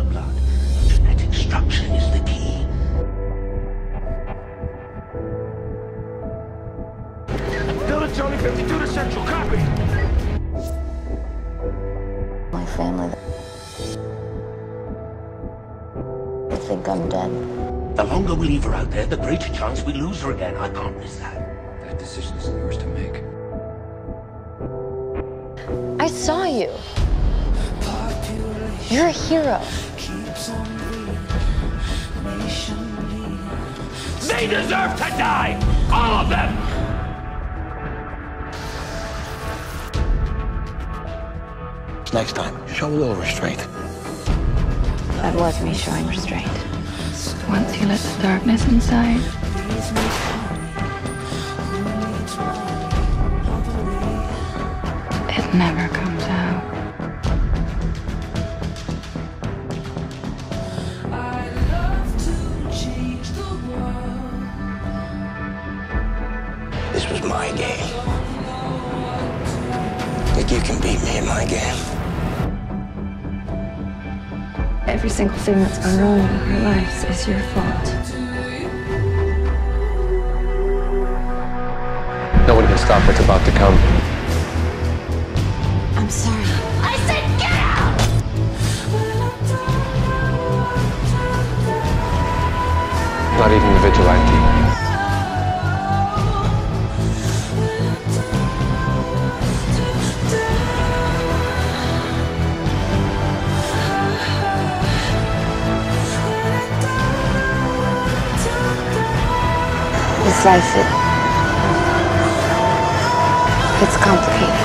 blood. Genetic structure is the key. Delta Charlie 52 to Central, copy. My family. They think I'm dead. The longer we leave her out there, the greater chance we lose her again. I can't risk that. That decision is yours to make. I saw you. You're a hero. They deserve to die! All of them! Next time, show a little restraint. That was me showing restraint. Once you let the darkness inside, it never comes my game. Think you can beat me in my game? Every single thing that's gone wrong in our lives is your fault. No one can stop what's about to come. I'm sorry. I said get out! Not even the vigilante. This life, it, it's complicated.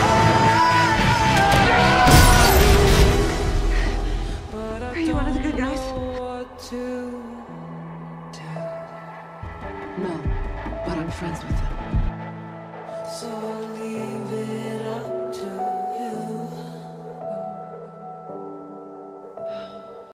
Are you one of the good guys? No, but I'm friends with them.